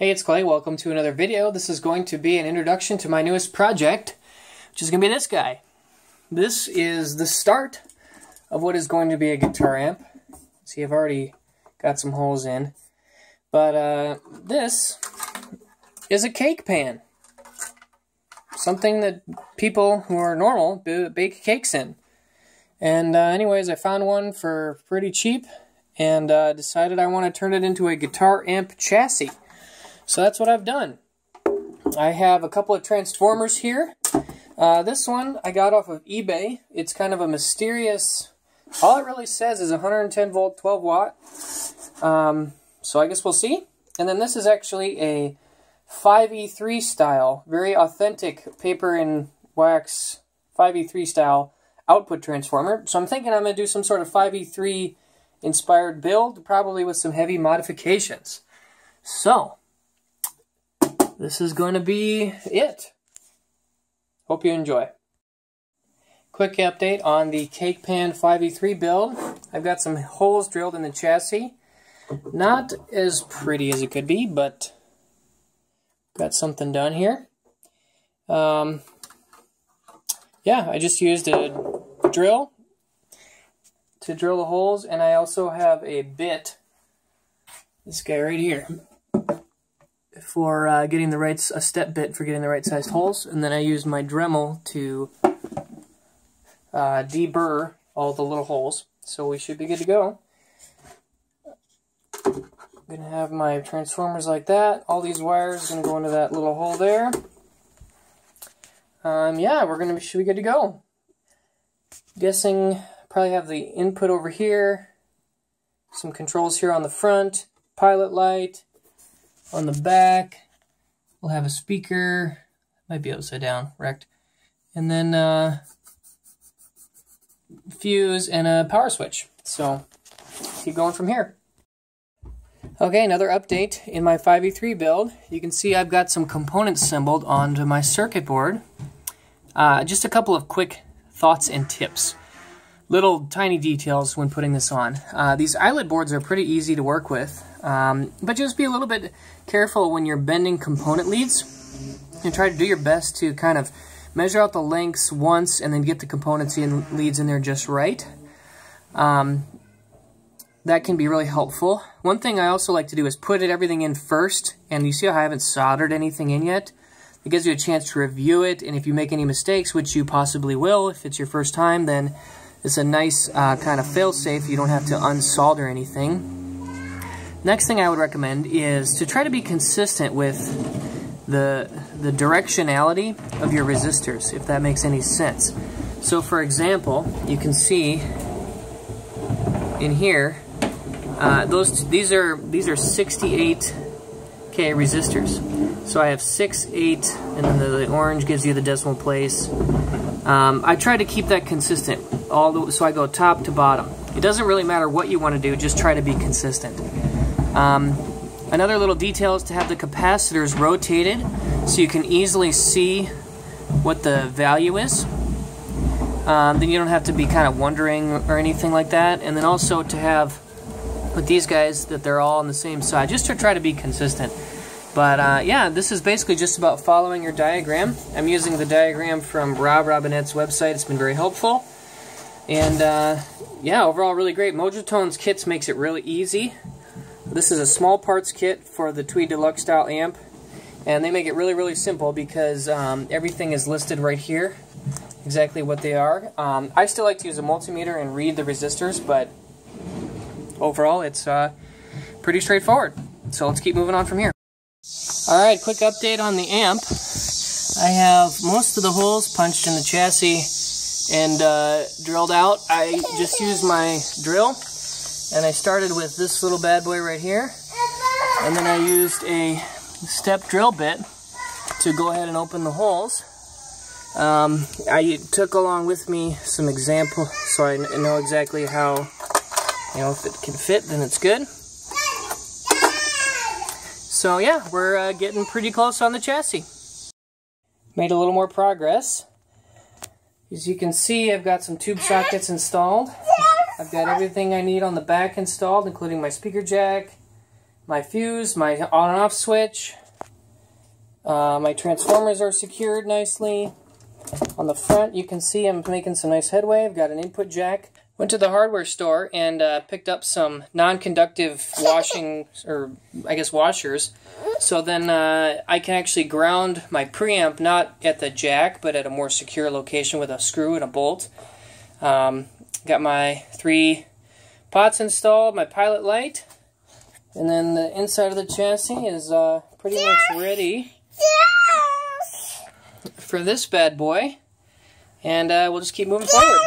Hey, it's Kley. Welcome to another video. This is going to be an introduction to my newest project, which is going to be this guy. This is the start of what is going to be a guitar amp. See, I've already got some holes in. But uh, this is a cake pan. Something that people who are normal bake cakes in. And uh, anyways, I found one for pretty cheap and uh, decided I want to turn it into a guitar amp chassis. So that's what I've done. I have a couple of transformers here. Uh, this one I got off of eBay. It's kind of a mysterious, all it really says is 110 volt, 12 watt. Um, so I guess we'll see. And then this is actually a 5E3 style, very authentic paper and wax 5E3 style output transformer. So I'm thinking I'm going to do some sort of 5E3 inspired build, probably with some heavy modifications. So, this is going to be it. Hope you enjoy. Quick update on the Cake Pan 5E3 build. I've got some holes drilled in the chassis. Not as pretty as it could be, but got something done here. Um, yeah, I just used a drill to drill the holes, and I also have a bit, this guy right here, for uh, getting the right, a step bit for getting the right sized holes, and then I use my Dremel to uh, deburr all the little holes, so we should be good to go. I'm going to have my transformers like that. All these wires are going to go into that little hole there. Um, yeah, we're going to should be good to go guessing probably have the input over here, some controls here on the front, pilot light on the back. We'll have a speaker, might be upside down, wrecked. And then uh, fuse and a power switch. So keep going from here. Okay, another update in my 5e3 build. You can see I've got some components assembled onto my circuit board. Uh, just a couple of quick thoughts and tips. Little tiny details when putting this on. Uh, these eyelet boards are pretty easy to work with, um, but just be a little bit careful when you're bending component leads and try to do your best to kind of measure out the lengths once and then get the components in leads in there just right. Um, that can be really helpful. One thing I also like to do is put it everything in first, and you see how I haven't soldered anything in yet? It gives you a chance to review it, and if you make any mistakes, which you possibly will if it's your first time, then it's a nice uh, kind of fail-safe. You don't have to unsolder anything. Next thing I would recommend is to try to be consistent with the, the directionality of your resistors, if that makes any sense. So for example, you can see in here, uh, those these are these are 68 k resistors. So I have 6, 8, and then the, the orange gives you the decimal place. Um, I try to keep that consistent, all the, so I go top to bottom. It doesn't really matter what you want to do, just try to be consistent. Um, another little detail is to have the capacitors rotated so you can easily see what the value is. Um, then you don't have to be kind of wondering or anything like that. And then also to have with these guys that they're all on the same side, just to try to be consistent. But uh, yeah, this is basically just about following your diagram. I'm using the diagram from Rob Robinette's website. It's been very helpful. And uh, yeah, overall really great. Mojotone's kits makes it really easy. This is a small parts kit for the Tweed Deluxe style amp. And they make it really, really simple because um, everything is listed right here, exactly what they are. Um, I still like to use a multimeter and read the resistors, but overall it's uh, pretty straightforward. So let's keep moving on from here. Alright, quick update on the amp. I have most of the holes punched in the chassis and uh, drilled out. I just used my drill and I started with this little bad boy right here. And then I used a step drill bit to go ahead and open the holes. Um, I took along with me some examples so I know exactly how, you know, if it can fit, then it's good. So yeah, we're uh, getting pretty close on the chassis. Made a little more progress. As you can see, I've got some tube sockets installed. I've got everything I need on the back installed, including my speaker jack, my fuse, my on and off switch. Uh, my transformers are secured nicely. On the front, you can see I'm making some nice headway. I've got an input jack. Went to the hardware store and uh, picked up some non-conductive washing, or I guess washers. So then uh, I can actually ground my preamp not at the jack, but at a more secure location with a screw and a bolt. Um, got my three pots installed, my pilot light, and then the inside of the chassis is uh, pretty much ready for this bad boy. And uh, we'll just keep moving forward.